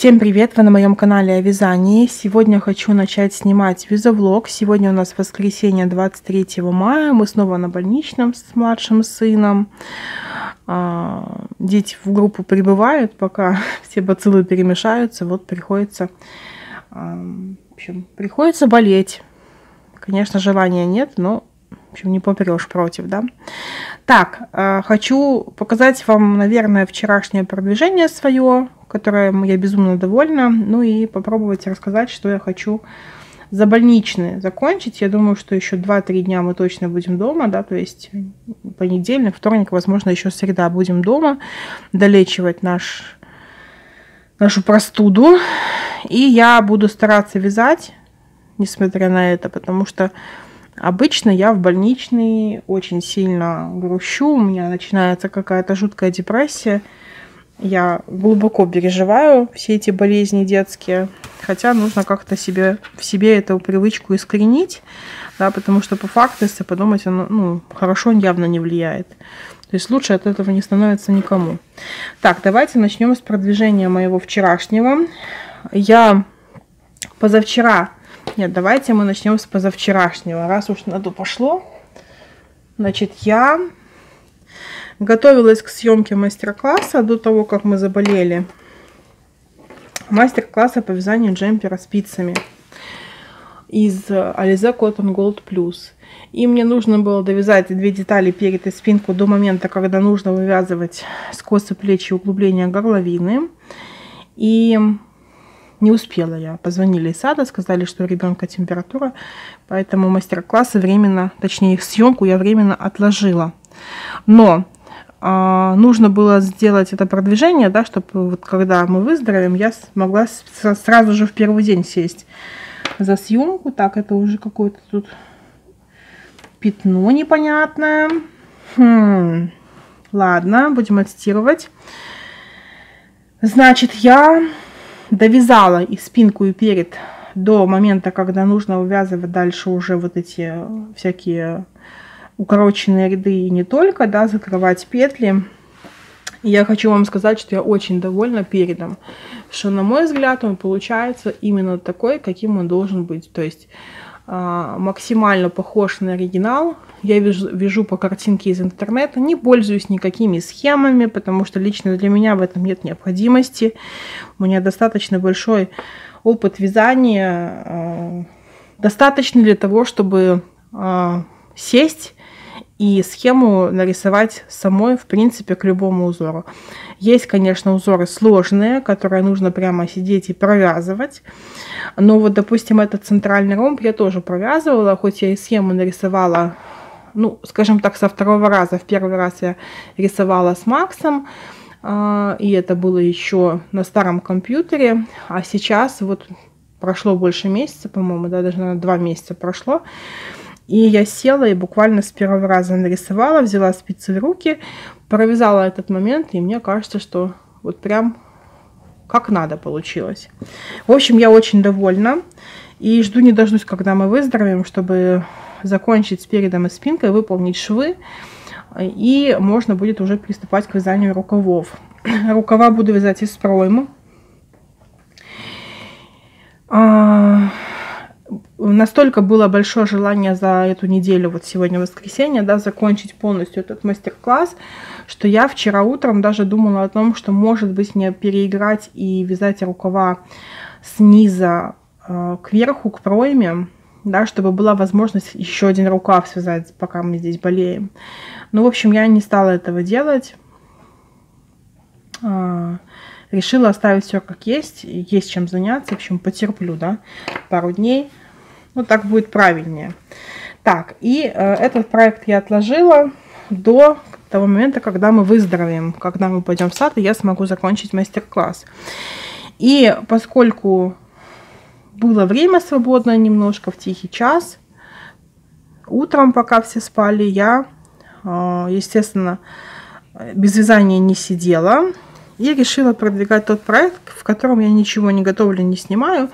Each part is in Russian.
Всем привет! Вы на моем канале о вязании. Сегодня хочу начать снимать визовлог. Сегодня у нас воскресенье 23 мая. Мы снова на больничном с младшим сыном. А, дети в группу прибывают, пока все бациллы перемешаются. Вот приходится, в общем, приходится болеть. Конечно, желания нет, но в общем, не попрешь против, да. Так, а, хочу показать вам, наверное, вчерашнее продвижение свое, которым я безумно довольна. Ну и попробовать рассказать, что я хочу за больничные закончить. Я думаю, что еще 2-3 дня мы точно будем дома, да, то есть понедельник, вторник, возможно, еще среда будем дома долечивать наш, нашу простуду. И я буду стараться вязать, несмотря на это, потому что обычно я в больничный очень сильно грущу, у меня начинается какая-то жуткая депрессия, я глубоко переживаю все эти болезни детские, хотя нужно как-то себе, в себе эту привычку искоренить, да, потому что по факту, если подумать, оно, ну, хорошо явно не влияет. То есть лучше от этого не становится никому. Так, давайте начнем с продвижения моего вчерашнего. Я позавчера, нет, давайте мы начнем с позавчерашнего, раз уж на то пошло. Значит, я Готовилась к съемке мастер-класса до того, как мы заболели. Мастер-класса по вязанию джемпера спицами из Alize Cotton Gold Plus. И мне нужно было довязать две детали перед и спинку до момента, когда нужно вывязывать скосы плечи и углубления горловины. И не успела я. Позвонили из сада, сказали, что у ребенка температура, поэтому мастер-классы временно, точнее их съемку я временно отложила. Но а, нужно было сделать это продвижение, да, чтобы вот когда мы выздоровеем, я смогла сразу же в первый день сесть за съемку. Так, это уже какое-то тут пятно непонятное. Хм. Ладно, будем аттестировать. Значит, я довязала и спинку, и перед до момента, когда нужно увязывать дальше уже вот эти всякие укороченные ряды и не только, да, закрывать петли. Я хочу вам сказать, что я очень довольна передом, что, на мой взгляд, он получается именно такой, каким он должен быть. То есть э, максимально похож на оригинал. Я вижу, вижу по картинке из интернета, не пользуюсь никакими схемами, потому что лично для меня в этом нет необходимости. У меня достаточно большой опыт вязания, э, достаточно для того, чтобы э, сесть и схему нарисовать самой, в принципе, к любому узору. Есть, конечно, узоры сложные, которые нужно прямо сидеть и провязывать. Но вот, допустим, этот центральный ромб я тоже провязывала, хоть я и схему нарисовала, ну, скажем так, со второго раза. В первый раз я рисовала с Максом, а, и это было еще на старом компьютере, а сейчас вот прошло больше месяца, по-моему, да, даже наверное, два месяца прошло, и я села и буквально с первого раза нарисовала, взяла спицы в руки, провязала этот момент, и мне кажется, что вот прям как надо получилось. В общем, я очень довольна. И жду не дождусь, когда мы выздоровеем, чтобы закончить с передом и спинкой, выполнить швы. И можно будет уже приступать к вязанию рукавов. Рукава буду вязать из проймы. Настолько было большое желание за эту неделю, вот сегодня воскресенье, да, закончить полностью этот мастер-класс, что я вчера утром даже думала о том, что может быть мне переиграть и вязать рукава снизу э, кверху, к пройме, да, чтобы была возможность еще один рукав связать, пока мы здесь болеем. Ну, в общем, я не стала этого делать. Э, решила оставить все как есть, есть чем заняться, в общем, потерплю, да, пару дней. Ну, так будет правильнее. Так, и э, этот проект я отложила до того момента, когда мы выздоровеем, когда мы пойдем в сад, и я смогу закончить мастер-класс. И поскольку было время свободное немножко в тихий час, утром, пока все спали, я, э, естественно, без вязания не сидела и решила продвигать тот проект, в котором я ничего не готовлю, не снимаю,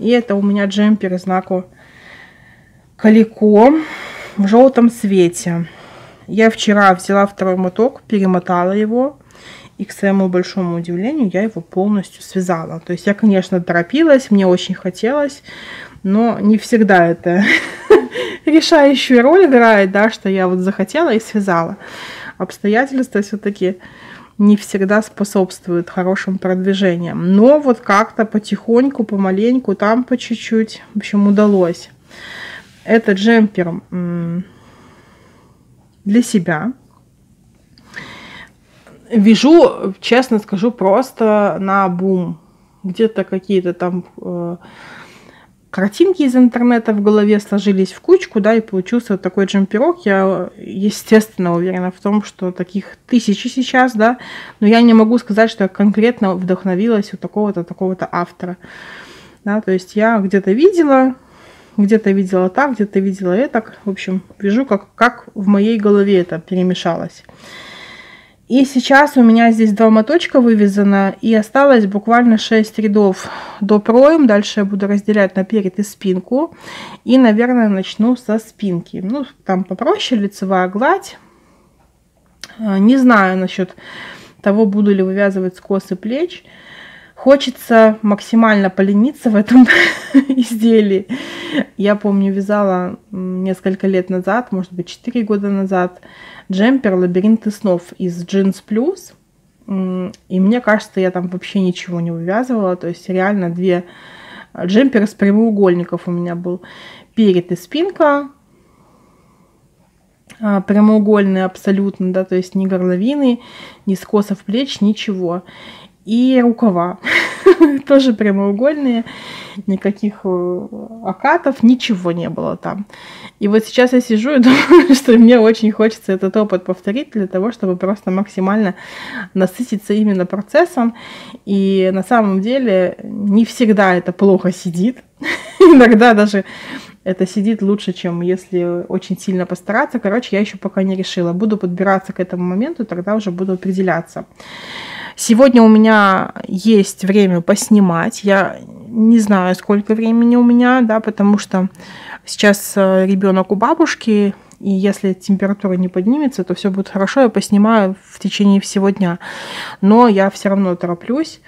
и это у меня джемпер знаку Калико в желтом цвете. Я вчера взяла второй моток, перемотала его И к своему большому удивлению я его полностью связала. То есть я, конечно, торопилась, мне очень хотелось, но не всегда это решающую роль играет, да, что я вот захотела и связала. Обстоятельства все-таки не всегда способствуют хорошим продвижениям. Но вот как-то потихоньку, помаленьку, там по чуть-чуть, в общем, удалось. Этот джемпер для себя. Вяжу, честно скажу, просто на бум. Где-то какие-то там э, картинки из интернета в голове сложились в кучку, да, и получился вот такой джемперок. Я, естественно, уверена в том, что таких тысячи сейчас, да, но я не могу сказать, что я конкретно вдохновилась у такого-то, такого-то автора. Да, то есть я где-то видела, где-то видела так, где-то видела это. В общем, вижу, как, как в моей голове это перемешалось. И сейчас у меня здесь два моточка вывязано, и осталось буквально 6 рядов до проем. Дальше я буду разделять на перед и спинку. И, наверное, начну со спинки. Ну, там попроще, лицевая гладь. А, не знаю насчет того, буду ли вывязывать скосы плеч. Хочется максимально полениться в этом изделии. Я помню, вязала несколько лет назад, может быть, 4 года назад, джемпер «Лабиринты снов» из Jeans Plus. И мне кажется, я там вообще ничего не вывязывала. То есть реально две джемпера с прямоугольников у меня был. Перед и спинка. А, прямоугольные абсолютно, да, то есть ни горловины, ни скосов плеч, ничего. И рукава. тоже прямоугольные, никаких э, окатов, ничего не было там. И вот сейчас я сижу и думаю, что мне очень хочется этот опыт повторить для того, чтобы просто максимально насытиться именно процессом. И на самом деле не всегда это плохо сидит. Иногда даже это сидит лучше, чем если очень сильно постараться. Короче, я еще пока не решила. Буду подбираться к этому моменту, тогда уже буду определяться. Сегодня у меня есть время поснимать. Я не знаю, сколько времени у меня, да, потому что сейчас э, ребенок у бабушки, и если температура не поднимется, то все будет хорошо, я поснимаю в течение всего дня. Но я все равно тороплюсь,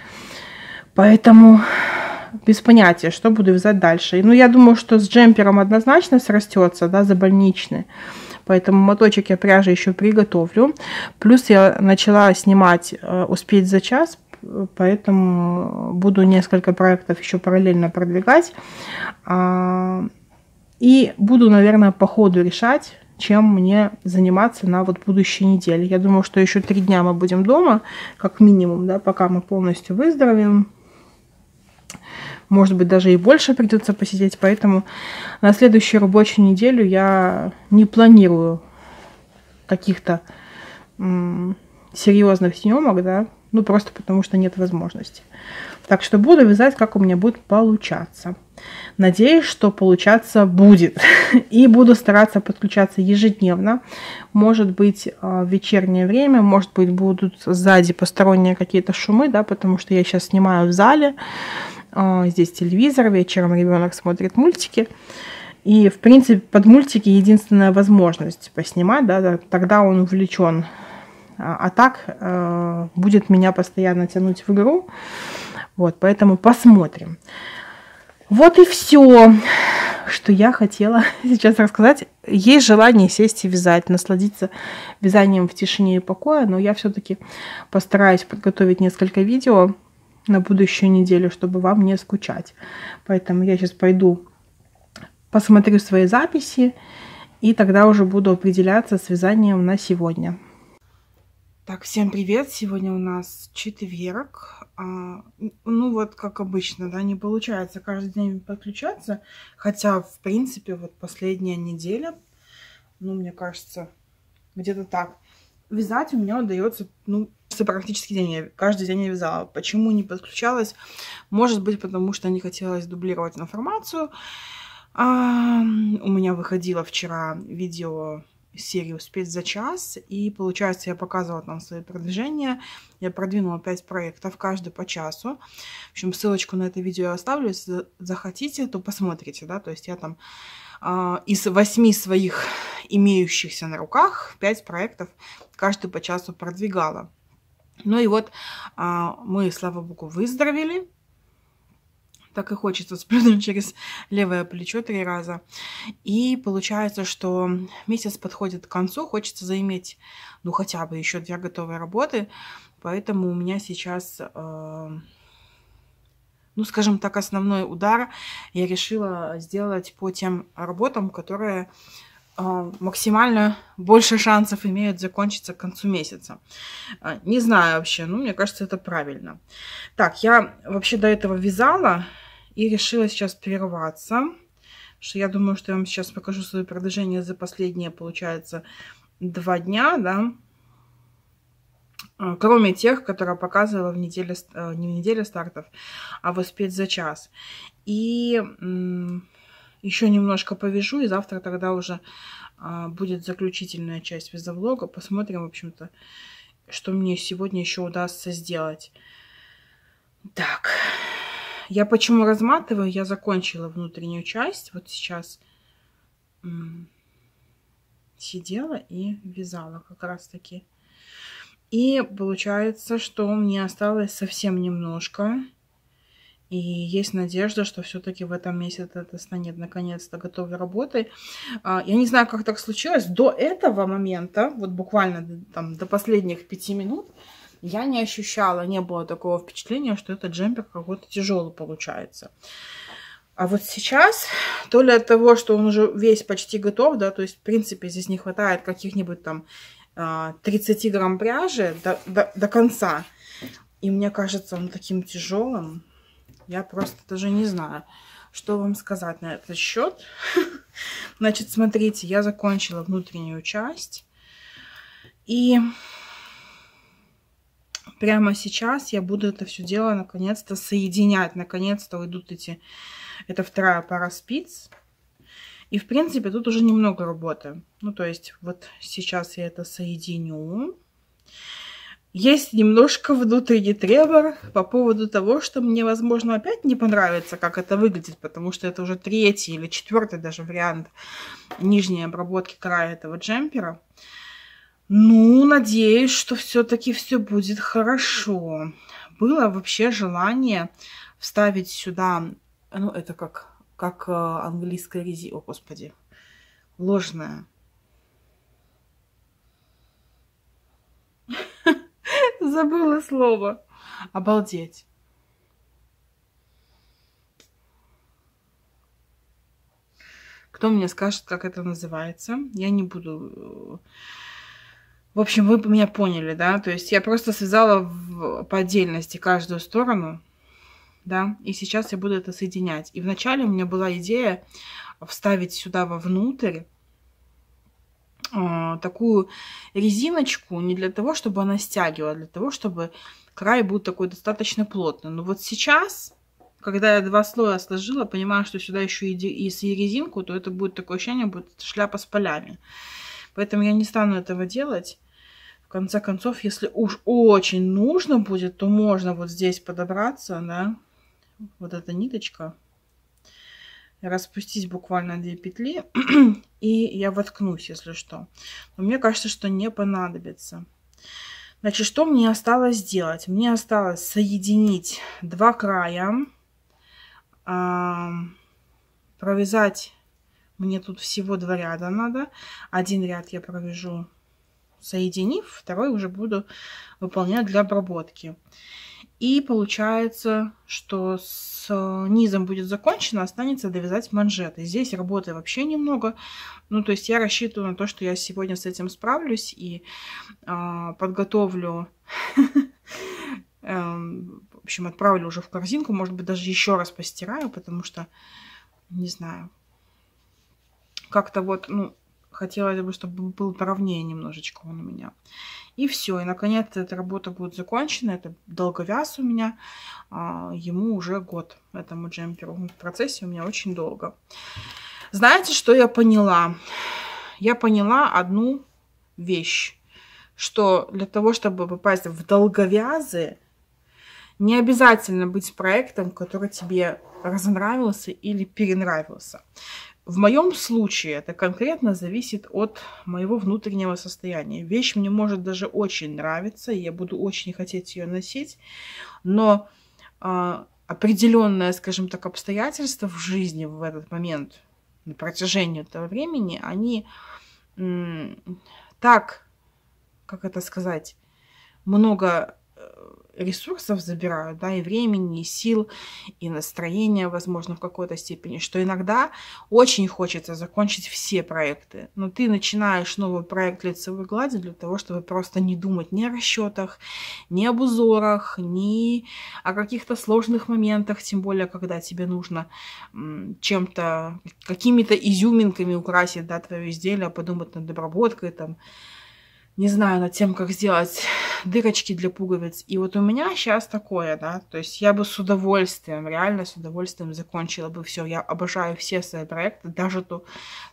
поэтому без понятия, что буду вязать дальше. Ну, я думаю, что с джемпером однозначно срастется, да, за больничный поэтому моточек я пряжи еще приготовлю. Плюс я начала снимать э, «Успеть за час», поэтому буду несколько проектов еще параллельно продвигать. А, и буду, наверное, по ходу решать, чем мне заниматься на вот будущей неделе. Я думаю, что еще три дня мы будем дома, как минимум, да, пока мы полностью выздоровеем может быть, даже и больше придется посидеть, поэтому на следующую рабочую неделю я не планирую каких-то серьезных съемок, да, ну просто потому что нет возможности. Так что буду вязать, как у меня будет получаться. Надеюсь, что получаться будет. И буду стараться подключаться ежедневно. Может быть, а, в вечернее время, может быть, будут сзади посторонние какие-то шумы, да, потому что я сейчас снимаю в зале. А, здесь телевизор, вечером ребенок смотрит мультики. И, в принципе, под мультики единственная возможность поснимать, да, тогда он увлечен. А, а так э, будет меня постоянно тянуть в игру. Вот, поэтому посмотрим. Вот и все, что я хотела сейчас рассказать. Есть желание сесть и вязать, насладиться вязанием в тишине и покое, но я все-таки постараюсь подготовить несколько видео на будущую неделю, чтобы вам не скучать. Поэтому я сейчас пойду посмотрю свои записи, и тогда уже буду определяться с вязанием на сегодня. Так, всем привет! Сегодня у нас четверг. А, ну вот, как обычно, да, не получается каждый день подключаться. Хотя, в принципе, вот последняя неделя, ну, мне кажется, где-то так. Вязать у меня удается, ну, практически день, я, каждый день я вязала. Почему не подключалась? Может быть, потому что не хотелось дублировать информацию. А, у меня выходило вчера видео серии «Успеть за час», и, получается, я показывала там свои продвижения. Я продвинула 5 проектов, каждый по часу. В общем, ссылочку на это видео я оставлю. Если захотите, то посмотрите, да, то есть я там а, из восьми своих имеющихся на руках 5 проектов каждый по часу продвигала. Ну и вот а, мы, слава богу, выздоровели. Так и хочется сплюнуть через левое плечо три раза. И получается, что месяц подходит к концу, хочется заиметь, ну, хотя бы еще две готовые работы. Поэтому у меня сейчас, э, ну, скажем так, основной удар я решила сделать по тем работам, которые максимально больше шансов имеют закончиться к концу месяца. А, не знаю вообще, ну, мне кажется, это правильно. Так, я вообще до этого вязала и решила сейчас прерваться. Что я думаю, что я вам сейчас покажу свое продвижение за последние, получается, два дня, да. А, кроме тех, которые показывала в неделе, э, не в неделе стартов, а в успеть за час. И еще немножко повяжу, и завтра тогда уже а, будет заключительная часть визовлога. Посмотрим, в общем-то, что мне сегодня еще удастся сделать. Так, я почему разматываю? Я закончила внутреннюю часть. Вот сейчас сидела и вязала как раз таки. И получается, что мне осталось совсем немножко. И есть надежда, что все-таки в этом месяце это станет наконец-то готовой работой. А, я не знаю, как так случилось. До этого момента, вот буквально там, до последних пяти минут, я не ощущала, не было такого впечатления, что этот джемпер какой-то тяжелый получается. А вот сейчас, то ли от того, что он уже весь почти готов, да, то есть, в принципе, здесь не хватает каких-нибудь там 30 а, грамм пряжи до, до, до конца. И мне кажется, он таким тяжелым. Я просто даже не знаю, что вам сказать на этот счет. Значит, смотрите, я закончила внутреннюю часть. И прямо сейчас я буду это все дело наконец-то соединять. Наконец-то уйдут эти... Это вторая пара спиц. И, в принципе, тут уже немного работы. Ну, то есть, вот сейчас я это соединю. Есть немножко внутренний тревор по поводу того, что мне, возможно, опять не понравится, как это выглядит, потому что это уже третий или четвертый даже вариант нижней обработки края этого джемпера. Ну, надеюсь, что все-таки все будет хорошо. Было вообще желание вставить сюда, ну, это как, как э, английская резина, о, господи, ложная Забыла слово. Обалдеть. Кто мне скажет, как это называется? Я не буду... В общем, вы меня поняли, да? То есть я просто связала в, по отдельности каждую сторону, да? И сейчас я буду это соединять. И вначале у меня была идея вставить сюда вовнутрь э, такую резиночку не для того, чтобы она стягивала, а для того, чтобы край был такой достаточно плотный. Но вот сейчас, когда я два слоя сложила, понимаю, что сюда еще и, и, резинку, то это будет такое ощущение, будет шляпа с полями. Поэтому я не стану этого делать. В конце концов, если уж очень нужно будет, то можно вот здесь подобраться, да, вот эта ниточка, распустить буквально две петли, и я воткнусь, если что. Но мне кажется, что не понадобится. Значит, что мне осталось сделать? Мне осталось соединить два края, провязать, мне тут всего два ряда надо. Один ряд я провяжу соединив, второй уже буду выполнять для обработки. И получается, что с низом будет закончено, останется довязать манжеты. Здесь работы вообще немного. Ну, то есть я рассчитываю на то, что я сегодня с этим справлюсь и э, подготовлю, эм, в общем, отправлю уже в корзинку. Может быть, даже еще раз постираю, потому что, не знаю, как-то вот, ну, хотелось бы, чтобы был поровнее немножечко он у меня. И все, и наконец эта работа будет закончена. Это долговяз у меня. А, ему уже год, этому джемперу. В процессе у меня очень долго. Знаете, что я поняла? Я поняла одну вещь. Что для того, чтобы попасть в долговязы, не обязательно быть проектом, который тебе разонравился или перенравился. В моем случае это конкретно зависит от моего внутреннего состояния. Вещь мне может даже очень нравиться, я буду очень хотеть ее носить, но э, определенное, скажем так, обстоятельства в жизни в этот момент, на протяжении этого времени, они так, как это сказать, много ресурсов забирают, да, и времени, и сил, и настроения, возможно, в какой-то степени, что иногда очень хочется закончить все проекты. Но ты начинаешь новый проект лицевой глади для того, чтобы просто не думать ни о расчетах, ни об узорах, ни о каких-то сложных моментах, тем более, когда тебе нужно чем-то, какими-то изюминками украсить, да, твое изделие, подумать над обработкой, там, не знаю, над тем, как сделать дырочки для пуговиц. И вот у меня сейчас такое, да, то есть я бы с удовольствием, реально с удовольствием закончила бы все. Я обожаю все свои проекты, даже ту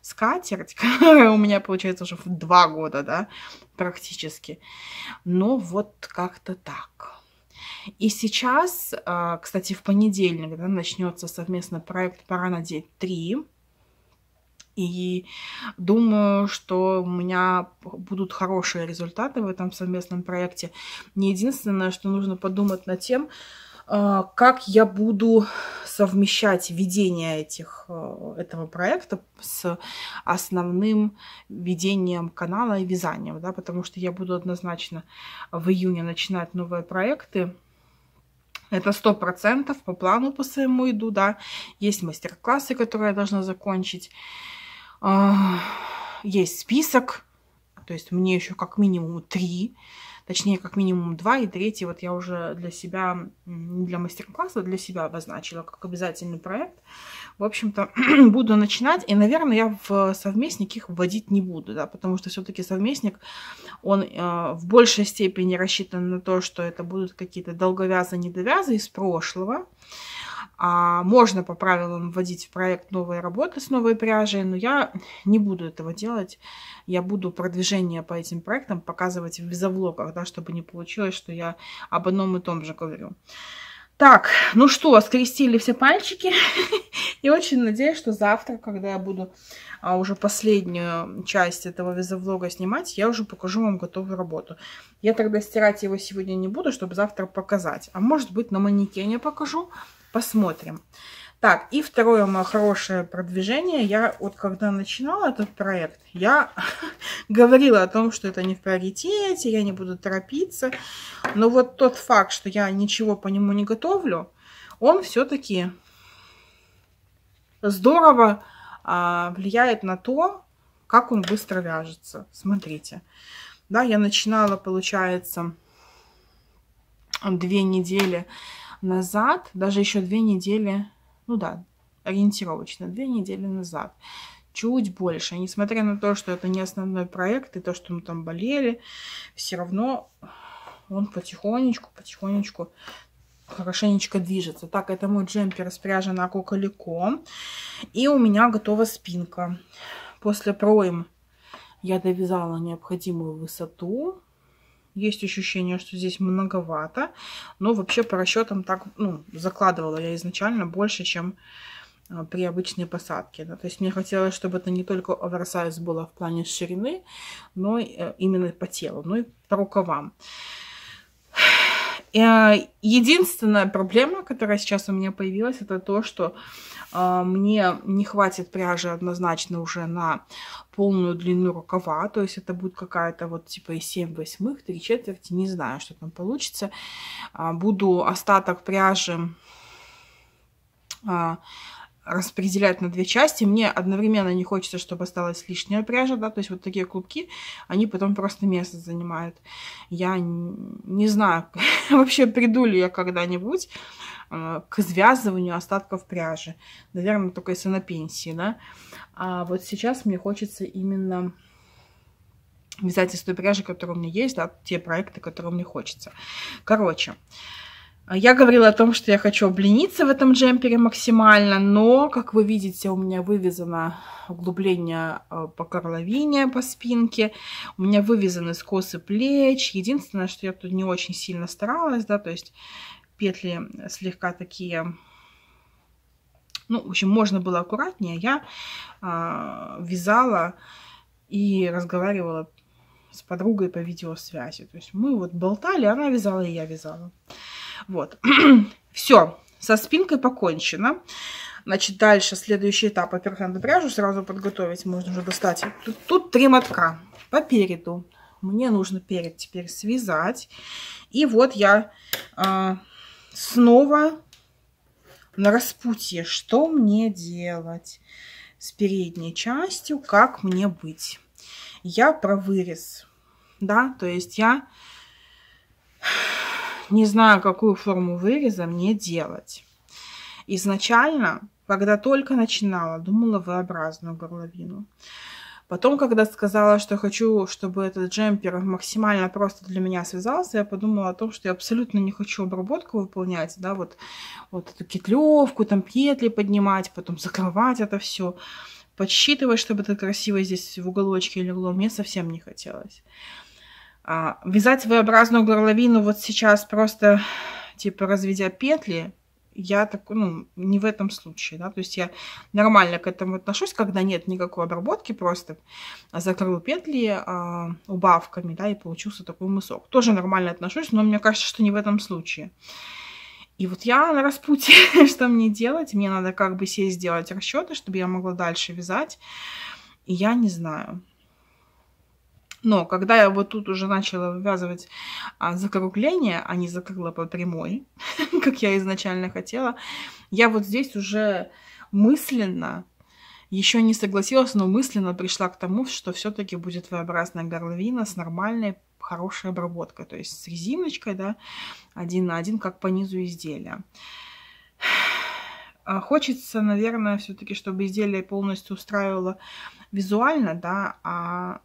скатерть, которая у меня получается уже в два года, да, практически. Но вот как-то так. И сейчас, а, кстати, в понедельник да, начнется совместный проект «Пора надеть 3», и думаю, что у меня будут хорошие результаты в этом совместном проекте. Не единственное, что нужно подумать над тем, а, как я буду совмещать ведение этих, э, этого проекта с основным ведением канала и вязанием, да, потому что я буду однозначно в июне начинать новые проекты. Это сто процентов по плану по своему иду, да. Есть мастер-классы, которые я должна закончить. А, есть список, то есть мне еще как минимум три, точнее как минимум два, и третий вот я уже для себя, для мастер-класса, для себя обозначила как обязательный проект. В общем-то, буду начинать, и, наверное, я в совместник их вводить не буду, да, потому что все-таки совместник, он э, в большей степени рассчитан на то, что это будут какие-то долговязы, недовязы из прошлого, а можно по правилам вводить в проект новые работы с новой пряжей, но я не буду этого делать. Я буду продвижение по этим проектам показывать в визовлогах, да, чтобы не получилось, что я об одном и том же говорю. Так, ну что, скрестили все пальчики. И очень надеюсь, что завтра, когда я буду а, уже последнюю часть этого визовлога снимать, я уже покажу вам готовую работу. Я тогда стирать его сегодня не буду, чтобы завтра показать. А может быть на манекене покажу. Посмотрим. Так, и второе мое хорошее продвижение. Я вот когда начинала этот проект, я говорила о том, что это не в приоритете, я не буду торопиться. Но вот тот факт, что я ничего по нему не готовлю, он все-таки здорово а, влияет на то, как он быстро вяжется. Смотрите. Да, я начинала, получается, две недели назад, даже еще две недели, ну да, ориентировочно, две недели назад, чуть больше. Несмотря на то, что это не основной проект, и то, что мы там болели, все равно он потихонечку, потихонечку хорошенечко движется. Так, это мой джемпер спряжен на куколико. И у меня готова спинка. После пройм я довязала необходимую высоту. Есть ощущение, что здесь многовато. Но вообще по расчетам так, ну, закладывала я изначально больше, чем а, при обычной посадке. Да. То есть мне хотелось, чтобы это не только оверсайз было в плане ширины, но э, именно по телу, но и по рукавам. Э, единственная проблема, которая сейчас у меня появилась, это то, что э, мне не хватит пряжи однозначно уже на полную длину рукава, то есть это будет какая-то вот типа и 7 восьмых, 3 четверти, не знаю, что там получится. Э, буду остаток пряжи распределять на две части. Мне одновременно не хочется, чтобы осталась лишняя пряжа, да, то есть вот такие клубки, они потом просто место занимают. Я не знаю, вообще приду ли я когда-нибудь э, к связыванию остатков пряжи. Наверное, только если на пенсии, да. А вот сейчас мне хочется именно вязать из той пряжи, которая у меня есть, да, те проекты, которые мне хочется. Короче, я говорила о том, что я хочу облениться в этом джемпере максимально, но, как вы видите, у меня вывязано углубление э, по горловине, по спинке. У меня вывязаны скосы плеч. Единственное, что я тут не очень сильно старалась, да, то есть петли слегка такие Ну, в общем, можно было аккуратнее. Я а, вязала и разговаривала с подругой по видеосвязи. То есть мы вот болтали, она вязала, и я вязала. Вот. Все, со спинкой покончено. Значит, дальше следующий этап. Во-первых, надо пряжу сразу подготовить. Можно уже достать. Тут, тут три мотка по переду. Мне нужно перед теперь связать. И вот я э, снова на распутье. Что мне делать с передней частью? Как мне быть? Я про вырез. Да, то есть я не знаю, какую форму выреза мне делать. Изначально, когда только начинала, думала V-образную горловину. Потом, когда сказала, что хочу, чтобы этот джемпер максимально просто для меня связался, я подумала о том, что я абсолютно не хочу обработку выполнять, да, вот, вот эту кетлевку, там петли поднимать, потом закрывать это все, подсчитывать, чтобы это красиво здесь в уголочке легло, мне совсем не хотелось. А, вязать V-образную горловину вот сейчас просто, типа, разведя петли, я так, ну, не в этом случае, да, то есть я нормально к этому отношусь, когда нет никакой обработки, просто закрыл петли а, убавками, да, и получился такой мысок. Тоже нормально отношусь, но мне кажется, что не в этом случае. И вот я на распутье, что мне делать? Мне надо как бы сесть сделать расчеты, чтобы я могла дальше вязать. И я не знаю. Но когда я вот тут уже начала вывязывать а, закругление, а не закрыла по прямой, как я изначально хотела, я вот здесь уже мысленно, еще не согласилась, но мысленно пришла к тому, что все-таки будет V-образная горловина с нормальной, хорошей обработкой. То есть с резиночкой, да, один на один, как по низу изделия. А хочется, наверное, все-таки, чтобы изделие полностью устраивало визуально, да, а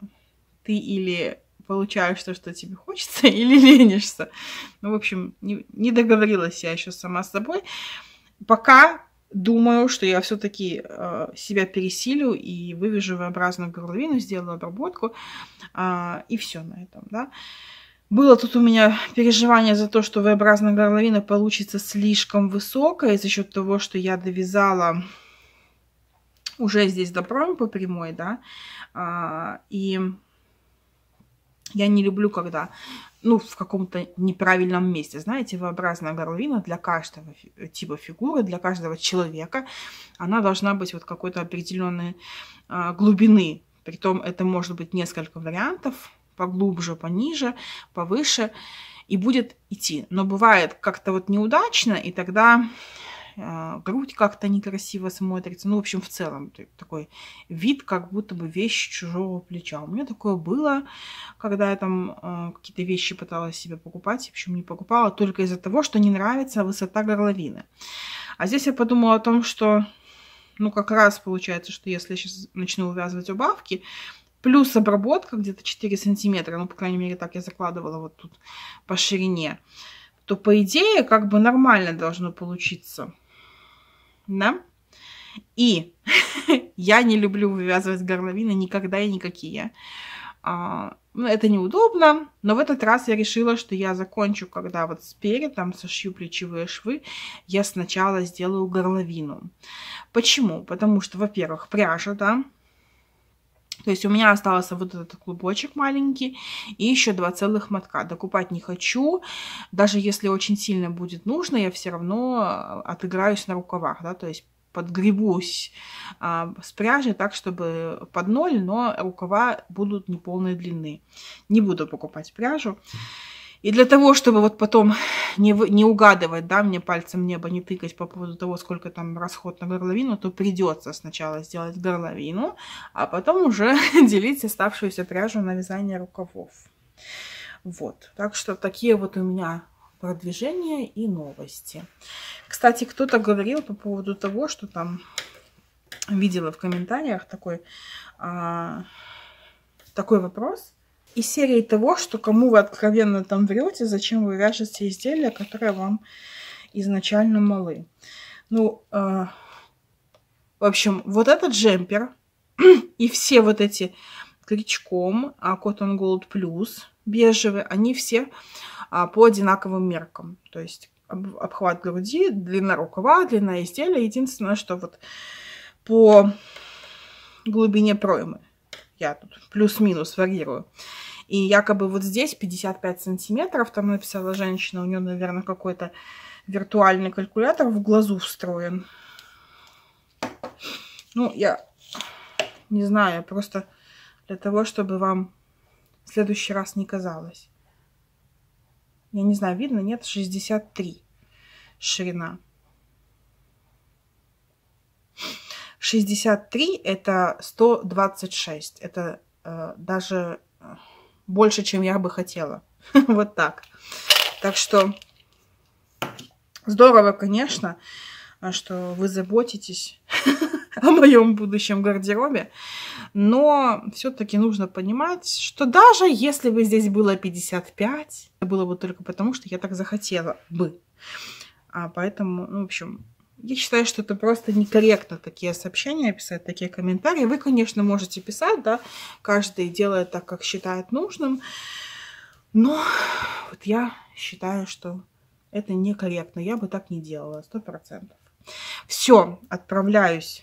ты или получаешь то, что тебе хочется, или ленишься. Ну, в общем, не, не договорилась я еще сама с собой. Пока думаю, что я все-таки э, себя пересилю и вывяжу V-образную горловину, сделаю обработку, э, и все на этом, да. Было тут у меня переживание за то, что V-образная горловина получится слишком высокая за счет того, что я довязала уже здесь до по прямой, да, э, и я не люблю, когда, ну, в каком-то неправильном месте. Знаете, V-образная горловина для каждого типа фигуры, для каждого человека, она должна быть вот какой-то определенной а, глубины. Притом это может быть несколько вариантов, поглубже, пониже, повыше, и будет идти. Но бывает как-то вот неудачно, и тогда грудь как-то некрасиво смотрится. Ну, в общем, в целом такой вид, как будто бы вещь чужого плеча. У меня такое было, когда я там э, какие-то вещи пыталась себе покупать, причем не покупала только из-за того, что не нравится высота горловины. А здесь я подумала о том, что, ну, как раз получается, что если я сейчас начну увязывать убавки, плюс обработка где-то 4 сантиметра, ну, по крайней мере, так я закладывала вот тут по ширине, то, по идее, как бы нормально должно получиться да? И я не люблю вывязывать горловины никогда и никакие. А, ну, это неудобно, но в этот раз я решила, что я закончу, когда вот спереди там сошью плечевые швы, я сначала сделаю горловину. Почему? Потому что, во-первых, пряжа, да, то есть у меня остался вот этот клубочек маленький и еще два целых мотка. Докупать не хочу. Даже если очень сильно будет нужно, я все равно отыграюсь на рукавах. Да? То есть подгребусь а, с пряжей так, чтобы под ноль, но рукава будут неполной длины. Не буду покупать пряжу. И для того, чтобы вот потом не, не угадывать, да, мне пальцем небо не тыкать по поводу того, сколько там расход на горловину, то придется сначала сделать горловину, а потом уже делить оставшуюся пряжу на вязание рукавов. Вот, так что такие вот у меня продвижения и новости. Кстати, кто-то говорил по поводу того, что там видела в комментариях такой, а, такой вопрос, из серии того, что кому вы откровенно там врете, зачем вы вяжете изделия, которые вам изначально малы. Ну, э, в общем, вот этот джемпер и все вот эти крючком а Cotton Gold Plus бежевые, они все а, по одинаковым меркам. То есть обхват груди, длина рукава, длина изделия. Единственное, что вот по глубине проймы я тут плюс-минус варьирую. И якобы вот здесь 55 сантиметров, там написала женщина, у нее, наверное, какой-то виртуальный калькулятор в глазу встроен. Ну, я не знаю, просто для того, чтобы вам в следующий раз не казалось. Я не знаю, видно, нет, 63 ширина. 63 это 126. Это э, даже э, больше, чем я бы хотела. вот так. Так что здорово, конечно, что вы заботитесь о моем будущем гардеробе. Но все-таки нужно понимать, что даже если бы здесь было 55, это было бы только потому, что я так захотела бы. А поэтому, ну, в общем, я считаю, что это просто некорректно такие сообщения писать, такие комментарии. Вы, конечно, можете писать, да, каждый делает так, как считает нужным. Но вот я считаю, что это некорректно. Я бы так не делала, сто процентов. Все, отправляюсь.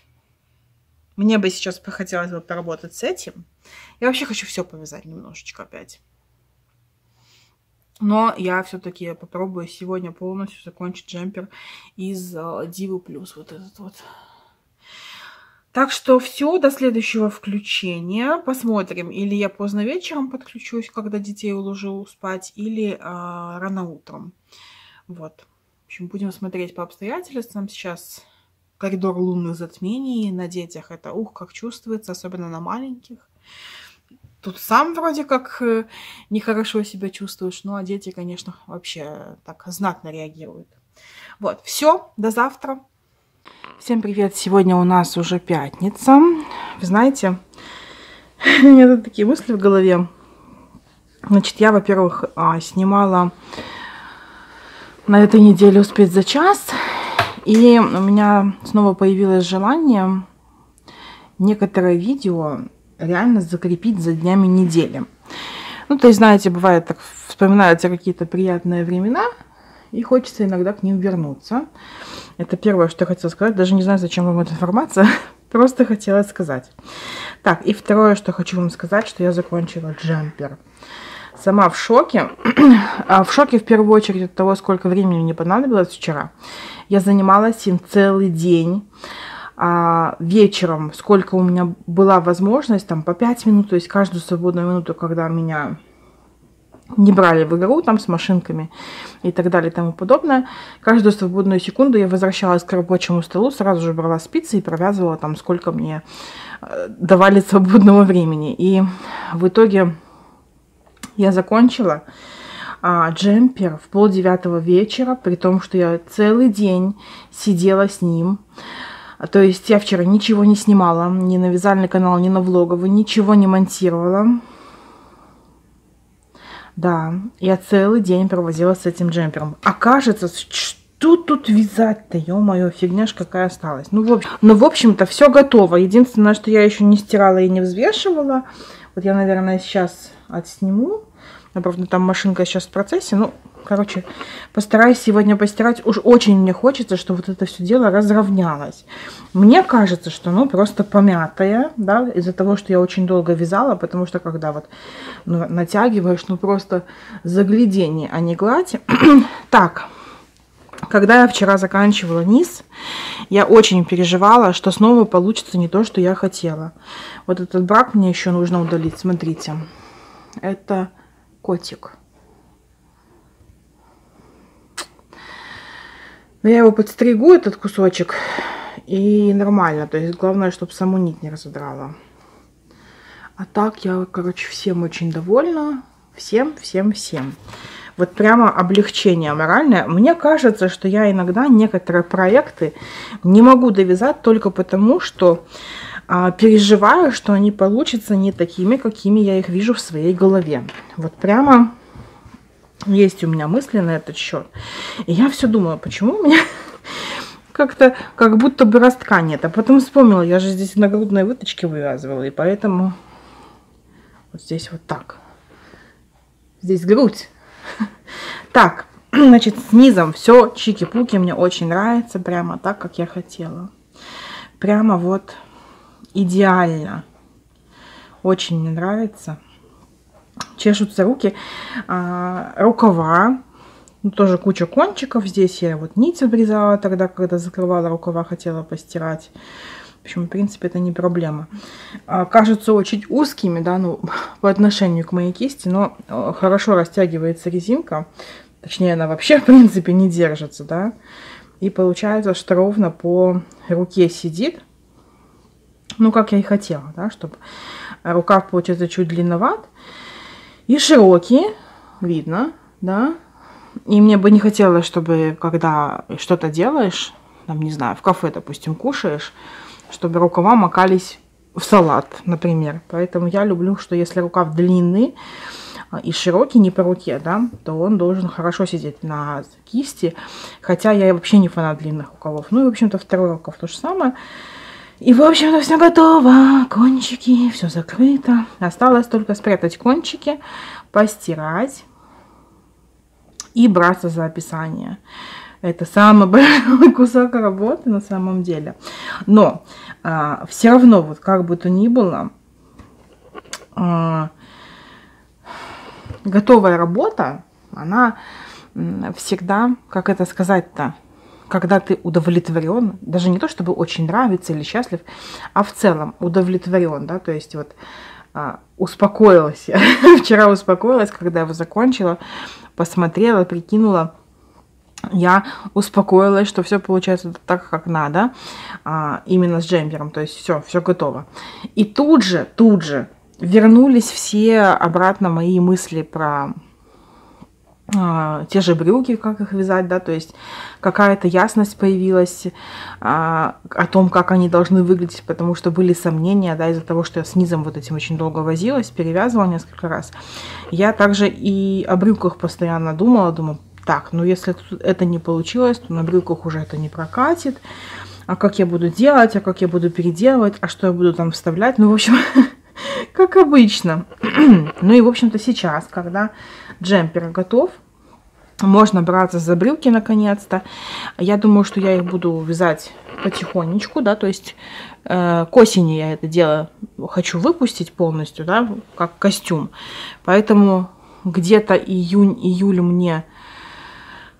Мне бы сейчас хотелось бы поработать с этим. Я вообще хочу все повязать немножечко опять. Но я все-таки попробую сегодня полностью закончить джемпер из Дивы Плюс. Вот этот вот. Так что все, до следующего включения. Посмотрим, или я поздно вечером подключусь, когда детей уложу спать, или а, рано утром. Вот общем, будем смотреть по обстоятельствам. Сейчас коридор лунных затмений на детях. Это ух, как чувствуется, особенно на маленьких. Тут сам вроде как э, нехорошо себя чувствуешь, ну а дети, конечно, вообще так знатно реагируют. Вот, все, до завтра. Всем привет! Сегодня у нас уже пятница. Вы знаете, у меня тут такие мысли в голове. Значит, я, во-первых, а, снимала на этой неделе успеть за час. И у меня снова появилось желание некоторое видео реально закрепить за днями недели. Ну, то есть, знаете, бывает так, вспоминаются какие-то приятные времена, и хочется иногда к ним вернуться. Это первое, что я хотела сказать. Даже не знаю, зачем вам эта информация. Просто хотела сказать. Так, и второе, что хочу вам сказать, что я закончила джемпер. Сама в шоке. А, в шоке в первую очередь от того, сколько времени мне понадобилось вчера. Я занималась им целый день. А вечером, сколько у меня была возможность, там по 5 минут, то есть каждую свободную минуту, когда меня не брали в игру там с машинками и так далее и тому подобное. Каждую свободную секунду я возвращалась к рабочему столу, сразу же брала спицы и провязывала там, сколько мне э, давали свободного времени. И в итоге я закончила а, джемпер в пол девятого вечера, при том, что я целый день сидела с ним. То есть я вчера ничего не снимала, ни на вязальный канал, ни на влоговый, ничего не монтировала. Да, я целый день провозила с этим джемпером. Окажется, что тут вязать-то, ё-моё, фигня ж какая осталась. Ну, в общем, ну, в общем-то, все готово. Единственное, что я еще не стирала и не взвешивала. Вот я, наверное, сейчас отсниму. Правда, там машинка сейчас в процессе. Ну, короче, постараюсь сегодня постирать. Уж очень мне хочется, чтобы вот это все дело разровнялось. Мне кажется, что оно просто помятое, да, из-за того, что я очень долго вязала, потому что когда вот ну, натягиваешь, ну просто заглядение, а не гладь. так, когда я вчера заканчивала низ, я очень переживала, что снова получится не то, что я хотела. Вот этот брак мне еще нужно удалить, смотрите. Это котик. Но я его подстригу, этот кусочек, и нормально. То есть главное, чтобы саму нить не разодрала. А так я, короче, всем очень довольна. Всем, всем, всем. Вот прямо облегчение моральное. Мне кажется, что я иногда некоторые проекты не могу довязать только потому, что а, переживаю, что они получатся не такими, какими я их вижу в своей голове. Вот прямо есть у меня мысли на этот счет. И я все думаю, почему у меня как-то как будто бы ростка нет. А потом вспомнила, я же здесь нагрудные выточки вывязывала, и поэтому вот здесь вот так. Здесь грудь. Так, Значит, с низом все чики-пуки, мне очень нравится, прямо так, как я хотела. Прямо вот идеально. Очень мне нравится. Чешутся руки. А, рукава. Ну, тоже куча кончиков. Здесь я вот нить обрезала тогда, когда закрывала рукава, хотела постирать. В общем, в принципе, это не проблема. А, кажутся очень узкими, да, ну, по отношению к моей кисти, но э, хорошо растягивается резинка. Точнее, она вообще, в принципе, не держится, да. И получается, что ровно по руке сидит. Ну, как я и хотела, да, чтобы рукав получается чуть длинноват. И широкий, видно, да. И мне бы не хотелось, чтобы когда что-то делаешь, там, не знаю, в кафе, допустим, кушаешь, чтобы рукава макались в салат, например. Поэтому я люблю, что если рукав длинный, а, и широкий, не по руке, да, то он должен хорошо сидеть на кисти. Хотя я вообще не фанат длинных рукавов. Ну и, в общем-то, второй рукав то же самое. И, в общем-то, все готово. Кончики, все закрыто. Осталось только спрятать кончики, постирать и браться за описание. Это самый большой кусок работы на самом деле. Но а, все равно, вот как бы то ни было, а, готовая работа, она всегда, как это сказать-то, когда ты удовлетворен, даже не то чтобы очень нравится или счастлив, а в целом удовлетворен, да, то есть вот а, успокоилась. Вчера успокоилась, когда его закончила, посмотрела, прикинула, я успокоилась, что все получается так, как надо, а, именно с джемпером, то есть все, все готово. И тут же, тут же вернулись все обратно мои мысли про те же брюки, как их вязать, да, то есть какая-то ясность появилась а, о том, как они должны выглядеть, потому что были сомнения, да, из-за того, что я с низом вот этим очень долго возилась, перевязывала несколько раз. Я также и о брюках постоянно думала, думаю, так, ну если это не получилось, то на брюках уже это не прокатит, а как я буду делать, а как я буду переделывать, а что я буду там вставлять, ну, в общем, как обычно. ну и, в общем-то, сейчас, когда джемпер готов, можно браться за брюки наконец-то. Я думаю, что я их буду вязать потихонечку, да, то есть э, к осени я это дело хочу выпустить полностью, да, как костюм. Поэтому где-то июнь-июль мне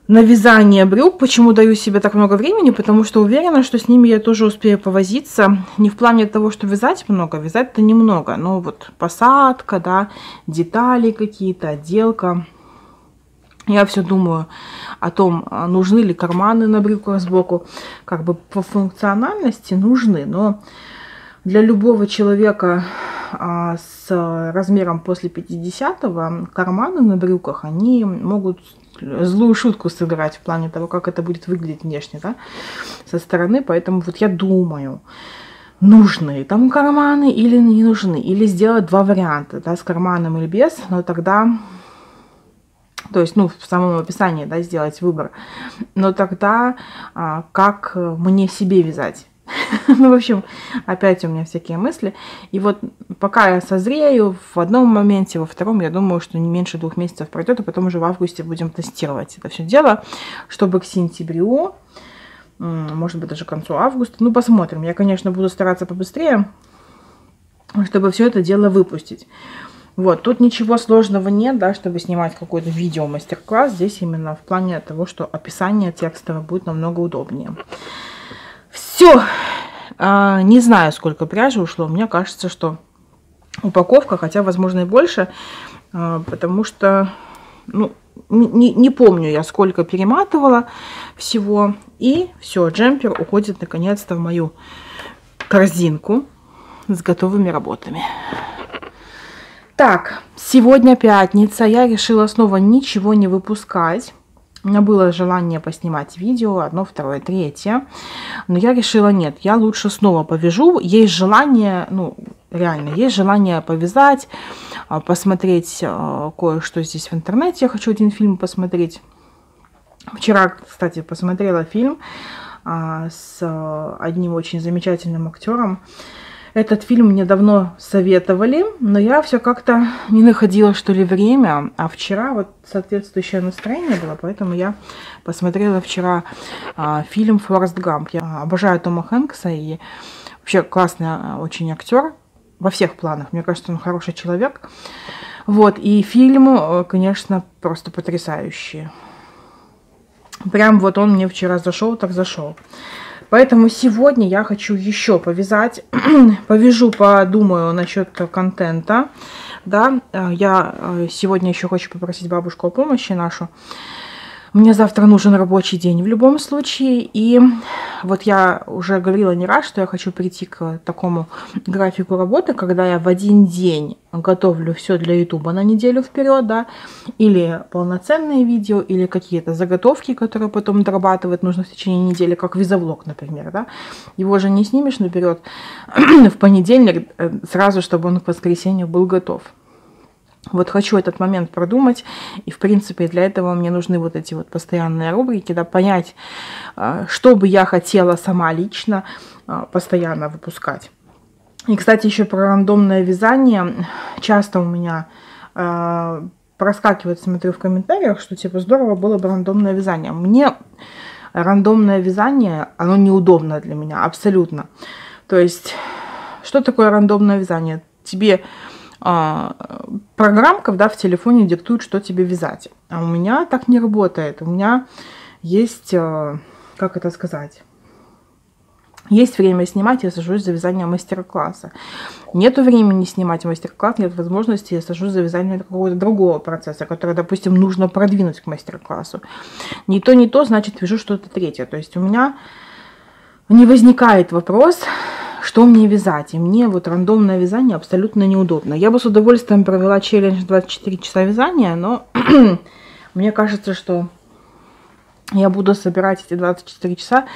на вязание брюк. Почему даю себе так много времени? Потому что уверена, что с ними я тоже успею повозиться. Не в плане того, что вязать много, вязать-то немного. Но вот посадка, да, детали какие-то, отделка. Я все думаю о том, нужны ли карманы на брюках сбоку. Как бы по функциональности нужны, но для любого человека а, с размером после 50-го карманы на брюках, они могут злую шутку сыграть в плане того, как это будет выглядеть внешне, да, со стороны. Поэтому вот я думаю, нужны там карманы или не нужны. Или сделать два варианта, да, с карманом или без, но тогда то есть, ну, в самом описании, да, сделать выбор. Но тогда а, как мне себе вязать? ну, в общем, опять у меня всякие мысли. И вот пока я созрею в одном моменте, во втором, я думаю, что не меньше двух месяцев пройдет, а потом уже в августе будем тестировать это все дело, чтобы к сентябрю, может быть, даже к концу августа, ну, посмотрим. Я, конечно, буду стараться побыстрее, чтобы все это дело выпустить. Вот, тут ничего сложного нет, да, чтобы снимать какой-то видео мастер-класс. Здесь именно в плане того, что описание текстовое будет намного удобнее. Все. А, не знаю, сколько пряжи ушло. Мне кажется, что упаковка, хотя, возможно, и больше, а, потому что, ну, не, не помню я, сколько перематывала всего. И все, джемпер уходит наконец-то в мою корзинку с готовыми работами. Так, сегодня пятница. Я решила снова ничего не выпускать. Меня было желание поснимать видео, одно, второе, третье. Но я решила, нет, я лучше снова повяжу. Есть желание, ну, реально, есть желание повязать, а, посмотреть а, кое-что здесь в интернете. Я хочу один фильм посмотреть. Вчера, кстати, посмотрела фильм а, с одним очень замечательным актером. Этот фильм мне давно советовали, но я все как-то не находила, что ли, время. А вчера вот соответствующее настроение было, поэтому я посмотрела вчера а, фильм «Форест Гамп». Я обожаю Тома Хэнкса и вообще классный а, очень актер во всех планах. Мне кажется, он хороший человек. Вот, и фильм, э, конечно, просто потрясающий. Прям вот он мне вчера зашел, так зашел. Поэтому сегодня я хочу еще повязать, повяжу, подумаю насчет контента. Да, э, я э, сегодня еще хочу попросить бабушку о помощи нашу. Мне завтра нужен рабочий день в любом случае. И вот я уже говорила не раз, что я хочу прийти к такому графику работы, когда я в один день готовлю все для Ютуба на неделю вперед, да, или полноценные видео, или какие-то заготовки, которые потом дорабатывать нужно в течение недели, как визовлог, например, да. Его же не снимешь наперед в понедельник э, сразу, чтобы он к воскресенью был готов. Вот хочу этот момент продумать, и, в принципе, для этого мне нужны вот эти вот постоянные рубрики, да, понять, а, что бы я хотела сама лично а, постоянно выпускать. И, кстати, еще про рандомное вязание. Часто у меня э, проскакивает, смотрю в комментариях, что, типа, здорово было бы рандомное вязание. Мне рандомное вязание, оно неудобно для меня, абсолютно. То есть, что такое рандомное вязание? Тебе а, программка да, в телефоне диктует, что тебе вязать. А у меня так не работает. У меня есть, а, как это сказать, есть время снимать, я сажусь за вязание мастер-класса. Нету времени снимать мастер-класс, нет возможности, я сажусь за вязание какого-то другого процесса, который, допустим, нужно продвинуть к мастер-классу. Не то, не то, значит, вяжу что-то третье. То есть у меня не возникает вопрос, что мне вязать. И мне вот рандомное вязание абсолютно неудобно. Я бы с удовольствием провела челлендж 24 часа вязания, но мне кажется, что я буду собирать эти 24 часа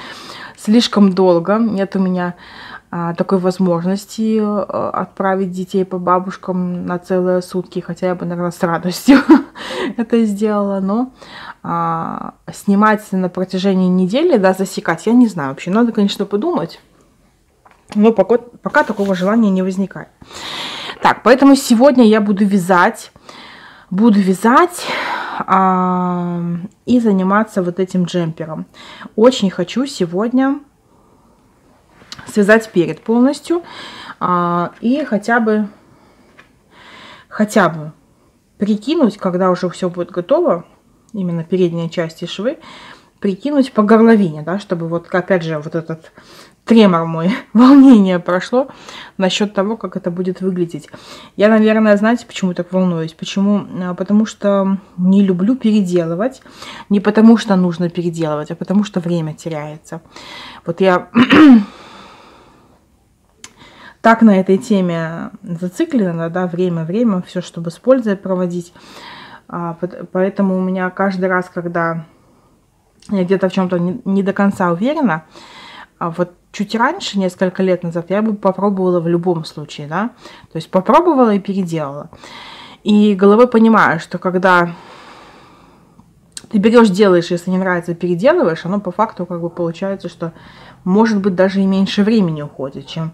слишком долго. Нет у меня а, такой возможности а, отправить детей по бабушкам на целые сутки, хотя я бы, наверное, с радостью это сделала, но а, снимать на протяжении недели, да, засекать, я не знаю вообще. Надо, конечно, подумать. Но пока, пока такого желания не возникает. Так, поэтому сегодня я буду вязать. Буду вязать а, и заниматься вот этим джемпером. Очень хочу сегодня связать перед полностью. А, и хотя бы, хотя бы прикинуть, когда уже все будет готово, именно передняя часть и швы, прикинуть по горловине, да, чтобы вот опять же вот этот тремор мой, волнение прошло насчет того, как это будет выглядеть. Я, наверное, знаете, почему так волнуюсь? Почему? А, потому что не люблю переделывать. Не потому что нужно переделывать, а потому что время теряется. Вот я так на этой теме зациклена, да, время-время, все, чтобы с пользой проводить. А, поэтому у меня каждый раз, когда я где-то в чем-то не до конца уверена, а вот чуть раньше, несколько лет назад, я бы попробовала в любом случае, да, то есть попробовала и переделала. И головой понимаю, что когда ты берешь, делаешь, если не нравится, переделываешь, оно по факту как бы получается, что может быть даже и меньше времени уходит, чем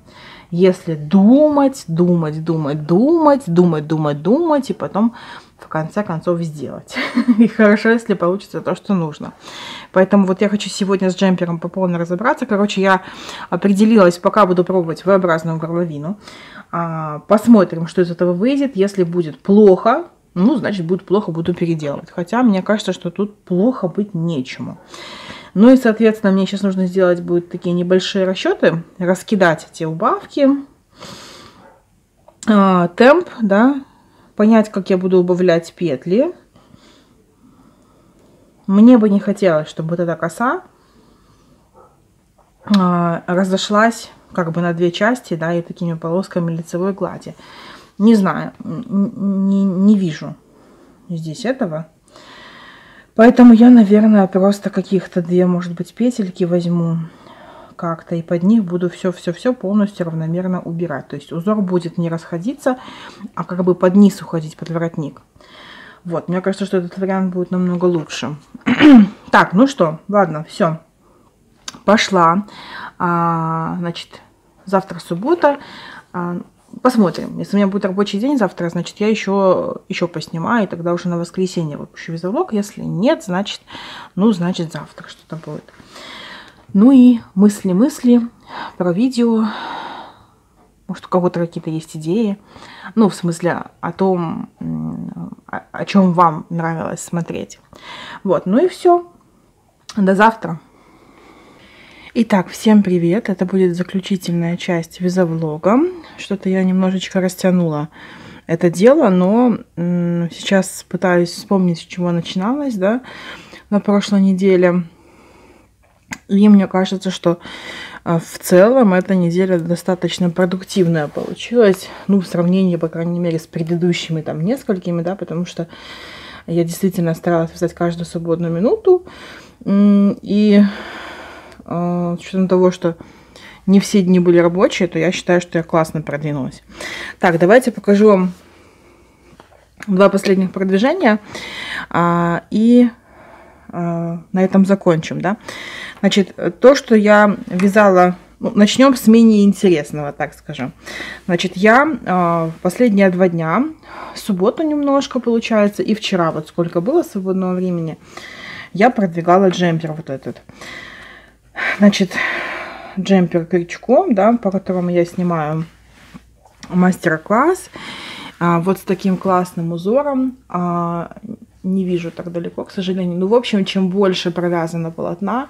если думать, думать, думать, думать, думать, думать, думать, и потом в конце концов сделать. И хорошо, если получится то, что нужно. Поэтому вот я хочу сегодня с джемпером по полной разобраться. Короче, я определилась, пока буду пробовать V-образную горловину. А, посмотрим, что из этого выйдет. Если будет плохо, ну, значит, будет плохо, буду переделывать. Хотя мне кажется, что тут плохо быть нечему. Ну и, соответственно, мне сейчас нужно сделать будут такие небольшие расчеты, раскидать эти убавки, а, темп, да, понять, как я буду убавлять петли. Мне бы не хотелось, чтобы вот эта коса а, разошлась как бы на две части, да, и такими полосками лицевой глади. Не знаю, не, не вижу здесь этого. Поэтому я, наверное, просто каких-то две, может быть, петельки возьму как-то, и под них буду все-все-все полностью равномерно убирать. То есть узор будет не расходиться, а как бы под низ уходить, под воротник. Вот, мне кажется, что этот вариант будет намного лучше. так, ну что, ладно, все. Пошла. А, значит, завтра суббота. А, посмотрим. Если у меня будет рабочий день завтра, значит, я еще, еще поснимаю, и тогда уже на воскресенье выпущу визовлог. Если нет, значит, ну, значит, завтра что-то будет. Ну и мысли-мысли про видео. Может, у кого-то какие-то есть идеи. Ну, в смысле, о том, о, чем вам нравилось смотреть. Вот, ну и все. До завтра. Итак, всем привет! Это будет заключительная часть визовлога. Что-то я немножечко растянула это дело, но сейчас пытаюсь вспомнить, с чего начиналось, да, на прошлой неделе. И мне кажется, что а, в целом эта неделя достаточно продуктивная получилась, ну, в сравнении, по крайней мере, с предыдущими там несколькими, да, потому что я действительно старалась писать каждую свободную минуту, и а, с учетом того, что не все дни были рабочие, то я считаю, что я классно продвинулась. Так, давайте покажу вам два последних продвижения. А, и на этом закончим. Да? Значит, то, что я вязала ну, начнем с менее интересного, так скажем. Значит, я э, последние два дня, субботу немножко получается, и вчера, вот сколько было свободного времени, я продвигала джемпер вот этот. Значит, джемпер крючком, да, по которому я снимаю мастер-класс. А, вот с таким классным узором. А, не вижу так далеко, к сожалению. Ну, в общем, чем больше провязано полотна,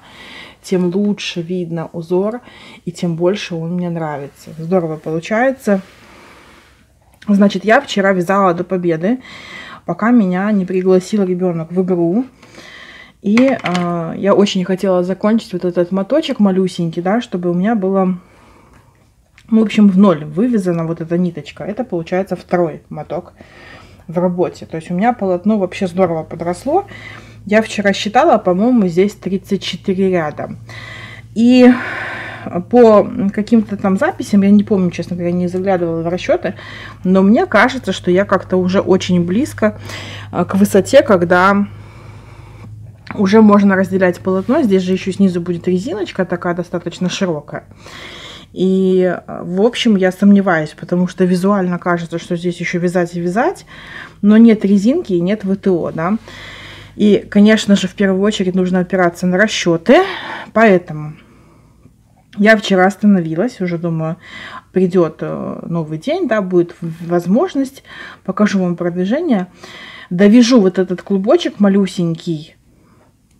тем лучше видно узор, и тем больше он мне нравится. Здорово получается. Значит, я вчера вязала до победы, пока меня не пригласил ребенок в игру. И э, я очень хотела закончить вот этот моточек малюсенький, да, чтобы у меня было, ну, в общем, в ноль вывязана вот эта ниточка. Это получается второй моток в работе. То есть у меня полотно вообще здорово подросло. Я вчера считала, по-моему, здесь 34 ряда. И по каким-то там записям, я не помню, честно говоря, не заглядывала в расчеты, но мне кажется, что я как-то уже очень близко а, к высоте, когда уже можно разделять полотно. Здесь же еще снизу будет резиночка такая достаточно широкая. И, в общем, я сомневаюсь, потому что визуально кажется, что здесь еще вязать и вязать, но нет резинки и нет ВТО, да. И, конечно же, в первую очередь нужно опираться на расчеты, поэтому я вчера остановилась, уже думаю, придет э, новый день, да, будет возможность, покажу вам продвижение. Довяжу вот этот клубочек малюсенький,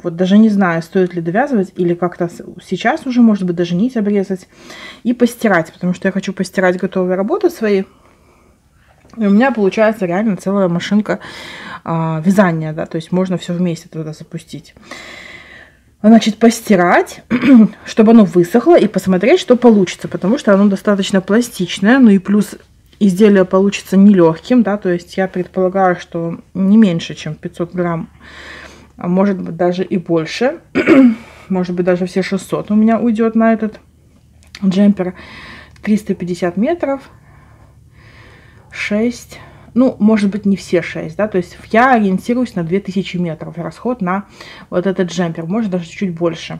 вот даже не знаю, стоит ли довязывать или как-то сейчас уже, может быть, даже нить обрезать и постирать, потому что я хочу постирать готовые работы свои. И у меня получается реально целая машинка а, вязания, да, то есть можно все вместе туда запустить. Значит, постирать, чтобы оно высохло и посмотреть, что получится, потому что оно достаточно пластичное, ну и плюс изделие получится нелегким, да, то есть я предполагаю, что не меньше, чем 500 грамм может быть даже и больше, может быть даже все 600 у меня уйдет на этот джемпер, 350 метров, 6, ну, может быть, не все 6, да, то есть я ориентируюсь на 2000 метров. Расход на вот этот джемпер, может даже чуть больше.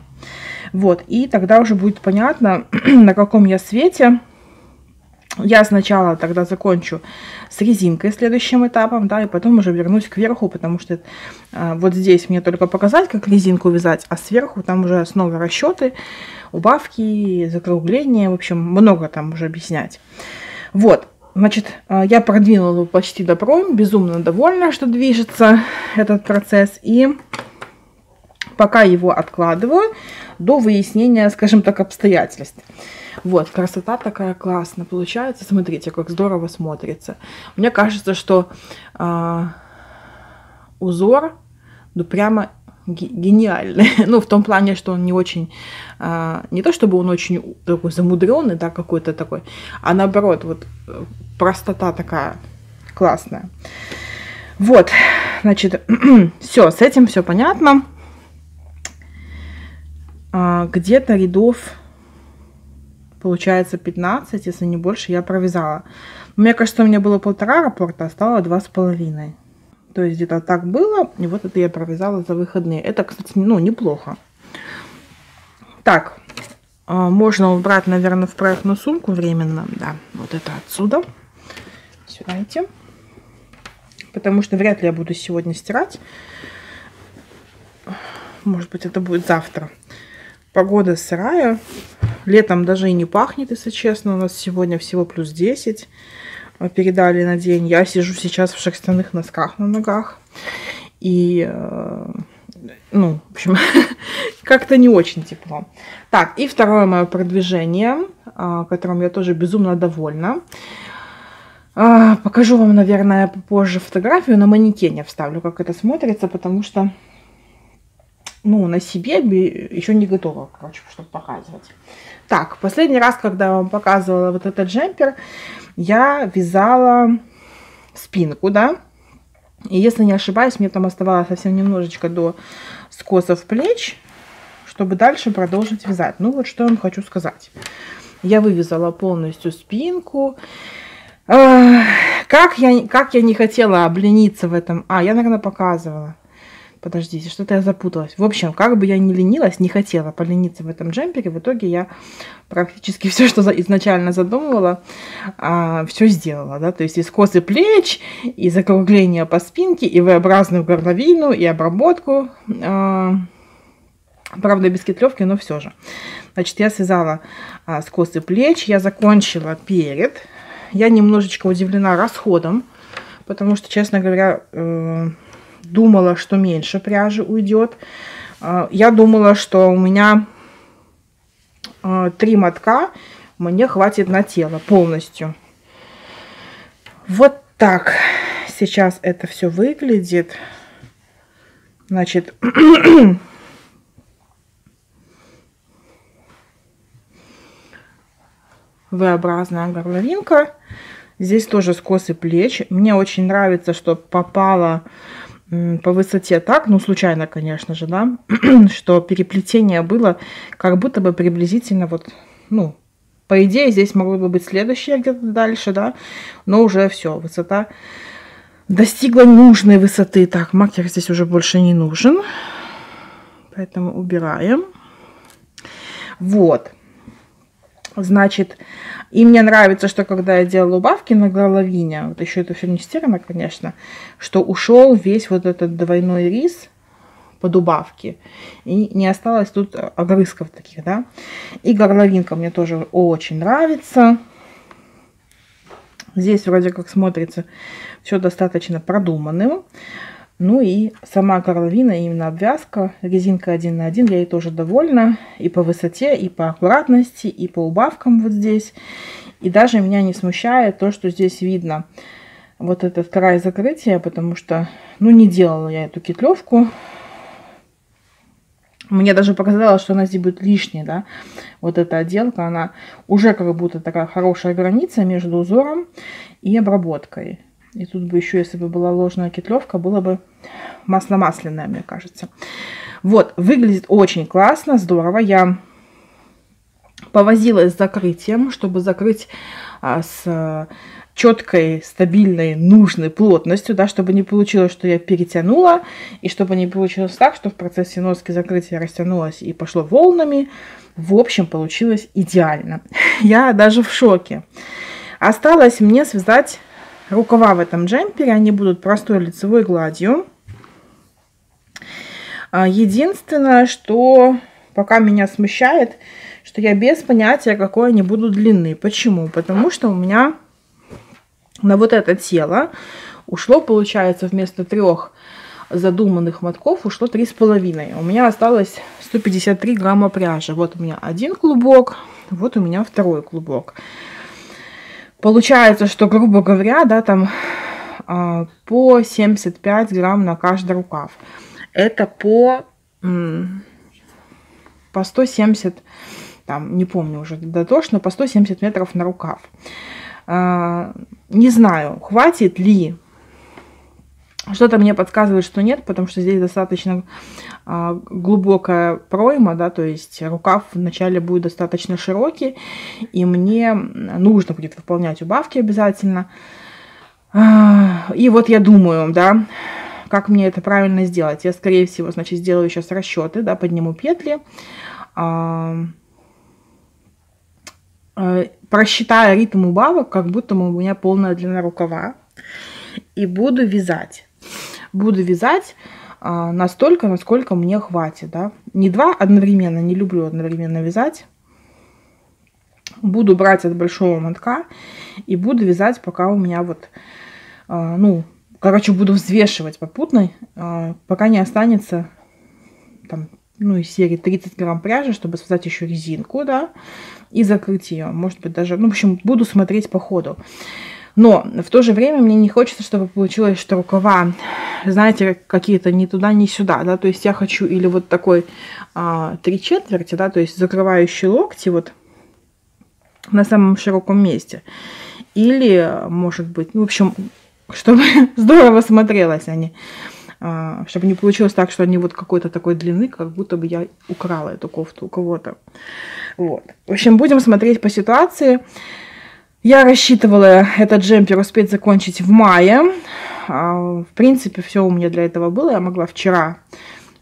Вот, и тогда уже будет понятно, на каком я свете, я сначала тогда закончу с резинкой следующим этапом, да, и потом уже вернусь к верху, потому что э, вот здесь мне только показать, как резинку вязать, а сверху там уже снова расчеты, убавки, закругления, в общем, много там уже объяснять. Вот, значит, э, я продвинула почти до пройм, безумно довольна, что движется этот процесс, и пока его откладываю до выяснения, скажем так, обстоятельств. Вот, красота такая классная получается. Смотрите, как здорово смотрится. Мне кажется, что э, узор, ну, прямо гениальный. ну, в том плане, что он не очень, э, не то чтобы он очень такой замудренный, да, какой-то такой, а наоборот, вот простота такая классная. Вот, значит, все, с этим все понятно. А, где-то рядов получается 15, если не больше, я провязала. Мне кажется, у меня было полтора рапорта, а стало два с половиной. То есть где-то так было, и вот это я провязала за выходные. Это, кстати, ну, неплохо. Так, А, можно убрать, наверное, в проектную сумку временно. Да, вот это отсюда. Сюда идти. Потому что вряд ли я буду сегодня стирать. Может быть, это будет завтра. Погода сырая. Летом даже и не пахнет, если честно. У нас сегодня всего плюс 10. Передали на день. Я сижу сейчас в шерстяных носках на ногах. И э, ну, в общем, как-то не очень тепло. Так, и второе мое продвижение, а, которым я тоже безумно довольна. Покажу вам, наверное, попозже фотографию на манекене вставлю, как это смотрится, потому что, ну, на себе еще не готова, короче, чтобы показывать. Так, последний раз, когда я вам показывала вот этот джемпер, я вязала спинку, да, и если не ошибаюсь, мне там оставалось совсем немножечко до скосов плеч, чтобы дальше продолжить вязать. Ну вот что я вам хочу сказать. Я вывязала полностью спинку. Как я, как я не хотела облениться в этом. А, я, наверное, показывала. Подождите, что-то я запуталась. В общем, как бы я ни ленилась, не хотела полениться в этом джемпере, в итоге я практически все, что изначально задумывала, а, все сделала, да, то есть и скосы плеч, и закругление по спинке, и V-образную горловину, и обработку, а, правда, без кетлевки, но все же. Значит, я связала а, скосы плеч, я закончила перед, я немножечко удивлена расходом, потому что, честно говоря, э, думала, что меньше пряжи уйдет. А, я думала, что у меня а, три мотка мне хватит на тело полностью. Вот так сейчас это все выглядит. Значит, V-образная горловинка. Здесь тоже скосы плеч. Мне очень нравится, что попала по высоте так, ну, случайно, конечно же, да, что переплетение было как будто бы приблизительно вот, ну, по идее, здесь могло бы быть следующее где-то дальше, да, но уже все, высота достигла нужной высоты. Так, маркер здесь уже больше не нужен, поэтому убираем. Вот. Значит, и мне нравится, что когда я делала убавки на горловине, вот еще это стирано, конечно, что ушел весь вот этот двойной рис под убавки. И не осталось тут огрызков таких, да. И горловинка мне тоже очень нравится. Здесь вроде как смотрится все достаточно продуманным. Ну и сама горловина, именно обвязка, резинка 1 на 1, я ей тоже довольна. И по высоте, и по аккуратности, и по убавкам вот здесь. И даже меня не смущает то, что здесь видно вот этот край закрытия, потому что, ну, не делала я эту кетлевку. Мне даже показалось, что она здесь будет лишней, да. Вот эта отделка, она уже как будто такая хорошая граница между узором и обработкой. И тут бы еще, если бы была ложная кетлевка, было бы масло-масляное, мне кажется. Вот, выглядит очень классно, здорово. Я повозилась с закрытием, чтобы закрыть а, с четкой, стабильной, нужной плотностью, да, чтобы не получилось, что я перетянула, и чтобы не получилось так, что в процессе носки закрытия растянулось и пошло волнами. В общем, получилось идеально. Я даже в шоке. Осталось мне связать Рукава в этом джемпере, они будут простой лицевой гладью. А, единственное, что пока меня смущает, что я без понятия, какой они будут длины. Почему? Потому что у меня на вот это тело ушло, получается, вместо трех задуманных мотков ушло три с половиной. У меня осталось 153 грамма пряжи. Вот у меня один клубок, вот у меня второй клубок. Получается, что, грубо говоря, да, там а, по 75 грамм на каждый рукав. Это по, по 170, там, не помню уже дотошно, по 170 метров на рукав. А, не знаю, хватит ли что-то мне подсказывает, что нет, потому что здесь достаточно а, глубокая пройма, да, то есть рукав вначале будет достаточно широкий, и мне нужно будет выполнять убавки обязательно. А, и вот я думаю, да, как мне это правильно сделать. Я, скорее всего, значит, сделаю сейчас расчеты, да, подниму петли, а, э, просчитаю ритм убавок, как будто у меня полная длина рукава. И буду вязать. Буду вязать а, настолько, насколько мне хватит. Да? Не два одновременно, не люблю одновременно вязать. Буду брать от большого мотка и буду вязать, пока у меня вот, а, ну, короче, буду взвешивать попутно, а, пока не останется там, ну, из серии 30 грамм пряжи, чтобы связать еще резинку, да, и закрыть ее. Может быть, даже, ну, в общем, буду смотреть по ходу. Но в то же время мне не хочется, чтобы получилось, что рукава, знаете, какие-то не туда, не сюда, да, то есть я хочу или вот такой а, три четверти, да, то есть закрывающий локти вот на самом широком месте, или, может быть, ну, в общем, чтобы здорово смотрелось они, а, чтобы не получилось так, что они вот какой-то такой длины, как будто бы я украла эту кофту у кого-то. Вот. В общем, будем смотреть по ситуации. Я рассчитывала этот джемпер успеть закончить в мае. А, в принципе, все у меня для этого было. Я могла вчера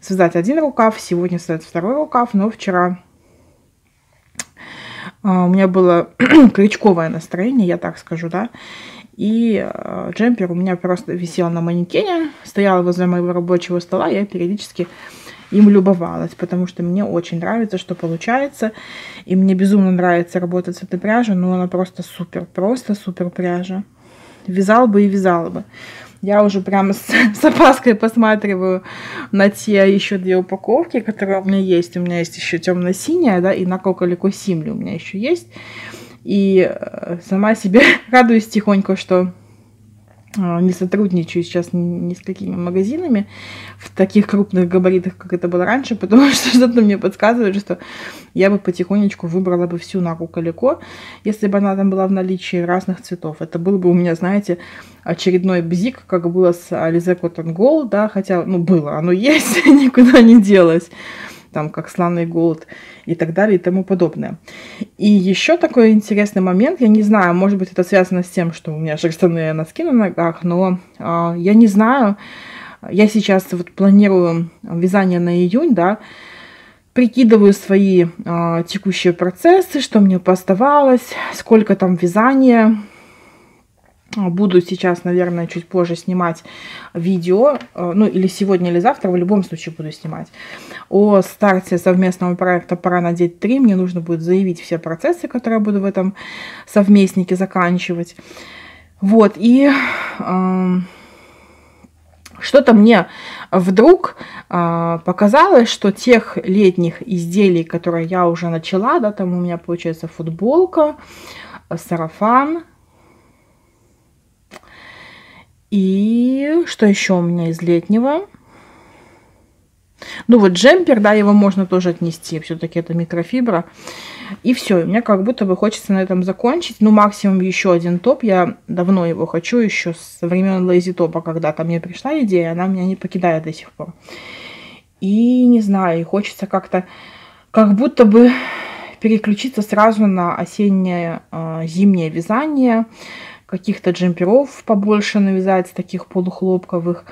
связать один рукав, сегодня связать второй рукав, но вчера а, у меня было крючковое настроение, я так скажу, да. И а, джемпер у меня просто висел на манекене, стоял возле моего рабочего стола, я периодически им любовалась, потому что мне очень нравится, что получается. И мне безумно нравится работать с этой пряжей, но она просто супер, просто супер пряжа. Вязал бы и вязала бы. Я уже прямо с, с опаской посматриваю на те еще две упаковки, которые у меня есть. У меня есть еще темно-синяя, да, и на Коколико Симли у меня еще есть. И э, сама себе радуюсь тихонько, что не сотрудничаю сейчас ни с какими магазинами в таких крупных габаритах, как это было раньше, потому что что-то мне подсказывает, что я бы потихонечку выбрала бы всю Наку Калико, если бы она там была в наличии разных цветов. Это был бы у меня, знаете, очередной бзик, как было с Cotton Gold, да, хотя, ну, было, оно есть, никуда не делось там как славный голод и так далее и тому подобное. И еще такой интересный момент, я не знаю, может быть это связано с тем, что у меня шерстяные носки на ногах, но э, я не знаю, я сейчас вот планирую вязание на июнь, да, прикидываю свои э, текущие процессы, что мне поставалось, сколько там вязания, Буду сейчас, наверное, чуть позже снимать видео, э, ну или сегодня, или завтра, в любом случае буду снимать. О старте совместного проекта «Пора надеть 3» мне нужно будет заявить все процессы, которые я буду в этом совместнике заканчивать. Вот, и э, что-то мне вдруг э, показалось, что тех летних изделий, которые я уже начала, да, там у меня получается футболка, сарафан, и что еще у меня из летнего? Ну вот джемпер, да, его можно тоже отнести, все-таки это микрофибра. И все, мне как будто бы хочется на этом закончить. Ну, максимум еще один топ, я давно его хочу, еще со времен Лейзи Топа, когда-то мне пришла идея, она меня не покидает до сих пор. И не знаю, и хочется как-то, как будто бы переключиться сразу на осеннее, э, зимнее вязание, каких-то джемперов побольше навязать, таких полухлопковых.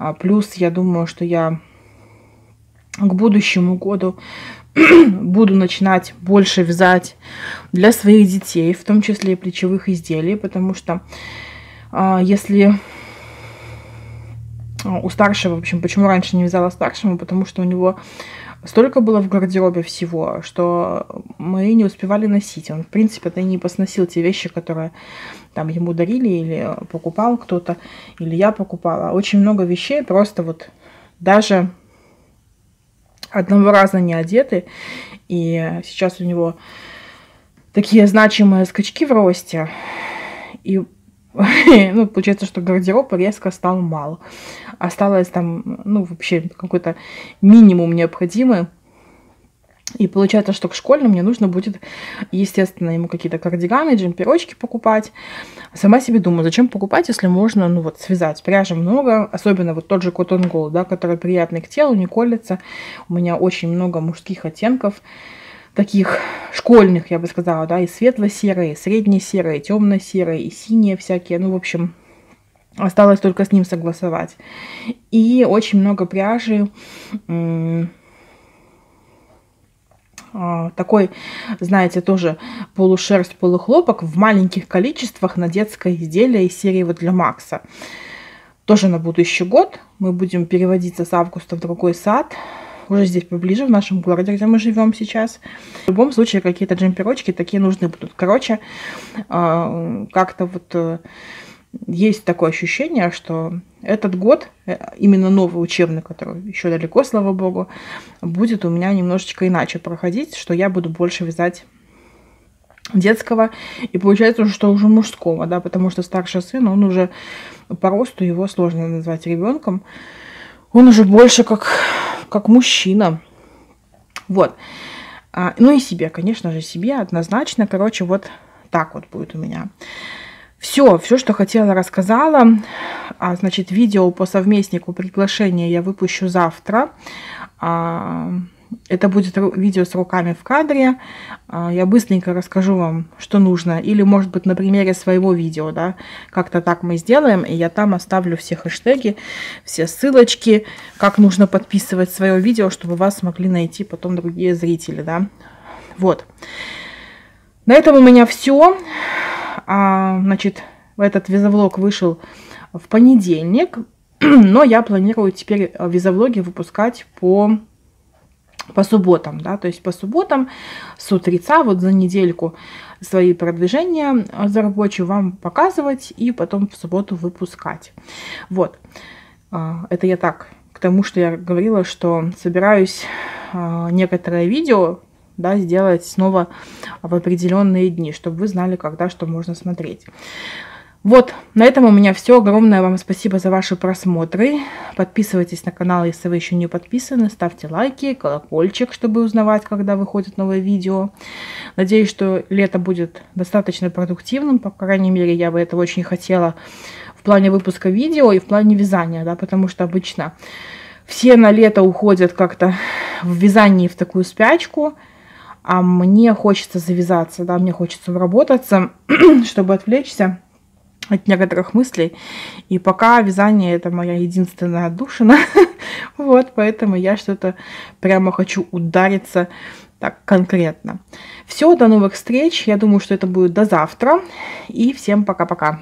А, плюс я думаю, что я к будущему году буду начинать больше вязать для своих детей, в том числе и плечевых изделий, потому что а, если а, у старшего, в общем, почему раньше не вязала старшему, потому что у него столько было в гардеробе всего, что мы не успевали носить. Он, в принципе-то и не посносил те вещи, которые там ему дарили или покупал кто-то, или я покупала. Очень много вещей просто вот даже одного раза не одеты. И сейчас у него такие значимые скачки в росте. И ну, получается, что гардероб резко стал мал. Осталось там, ну, вообще какой-то минимум необходимый. И получается, что к школьным мне нужно будет, естественно, ему какие-то кардиганы, джемперочки покупать. Сама себе думаю, зачем покупать, если можно, ну вот, связать. Пряжи много, особенно вот тот же Cotton Gold, да, который приятный к телу, не колется. У меня очень много мужских оттенков таких школьных, я бы сказала, да, и светло-серые, и средне-серые, темно-серые, и синие всякие, ну, в общем, осталось только с ним согласовать. И очень много пряжи а, такой, знаете, тоже полушерсть, полухлопок в маленьких количествах на детское изделие из серии вот для Макса. Тоже на будущий год мы будем переводиться с августа в другой сад, уже здесь поближе, в нашем городе, где мы живем сейчас. В любом случае, какие-то джемперочки такие нужны будут. Короче, а, как-то вот э, есть такое ощущение, что этот год, э, именно новый учебный, который еще далеко, слава богу, будет у меня немножечко иначе проходить, что я буду больше вязать детского, и получается, что уже мужского, да, потому что старший сын, он уже по росту его сложно назвать ребенком, он уже больше как, как мужчина, вот. А, ну и себе, конечно же, себе однозначно, короче, вот так вот будет у меня. Все, все, что хотела, рассказала. А, значит, видео по совместнику приглашения я выпущу завтра. А, это будет видео с руками в кадре. А, я быстренько расскажу вам, что нужно. Или, может быть, на примере своего видео, да, как-то так мы сделаем. И я там оставлю все хэштеги, все ссылочки, как нужно подписывать свое видео, чтобы вас смогли найти потом другие зрители, да. Вот. На этом у меня все. А, значит, этот визовлог вышел в понедельник, но я планирую теперь визовлоги выпускать по по субботам, да, то есть по субботам с утреца, вот за недельку свои продвижения за рабочую вам показывать и потом в субботу выпускать. Вот, а, это я так, к тому, что я говорила, что собираюсь а, некоторое видео да, сделать снова в определенные дни, чтобы вы знали, когда что можно смотреть. Вот, на этом у меня все. Огромное вам спасибо за ваши просмотры. Подписывайтесь на канал, если вы еще не подписаны. Ставьте лайки, колокольчик, чтобы узнавать, когда выходит новое видео. Надеюсь, что лето будет достаточно продуктивным. По крайней мере, я бы этого очень хотела в плане выпуска видео и в плане вязания, да, потому что обычно все на лето уходят как-то в вязании в такую спячку а мне хочется завязаться, да, мне хочется работаться, чтобы отвлечься от некоторых мыслей. И пока вязание это моя единственная отдушина. вот, поэтому я что-то прямо хочу удариться так конкретно. Все, до новых встреч. Я думаю, что это будет до завтра. И всем пока-пока.